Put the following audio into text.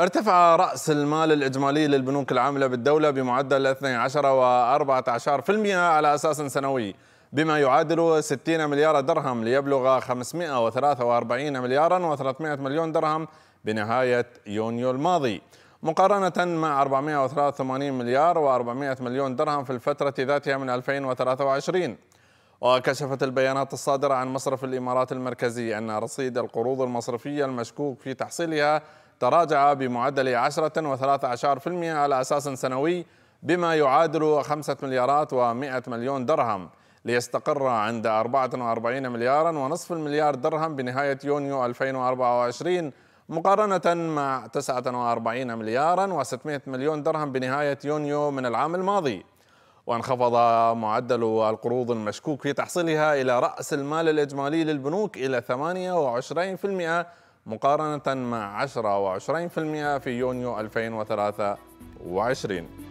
ارتفع رأس المال الإجمالي للبنوك العاملة بالدولة بمعدل 12 و14% على أساس سنوي بما يعادل 60 مليار درهم ليبلغ 543 مليارا و300 مليون درهم بنهاية يونيو الماضي. مقارنة مع 483 مليار و400 مليون درهم في الفترة ذاتها من 2023 وكشفت البيانات الصادرة عن مصرف الإمارات المركزي أن رصيد القروض المصرفية المشكوك في تحصيلها تراجع بمعدل 10 و13% على أساس سنوي بما يعادل 5 مليارات و100 مليون درهم ليستقر عند 44 مليارا ونصف المليار درهم بنهاية يونيو 2024 مقارنة مع 49 مليارا و600 مليون درهم بنهاية يونيو من العام الماضي. وانخفض معدل القروض المشكوك في تحصيلها إلى رأس المال الإجمالي للبنوك إلى 28% مقارنة مع 10 و20% في يونيو 2023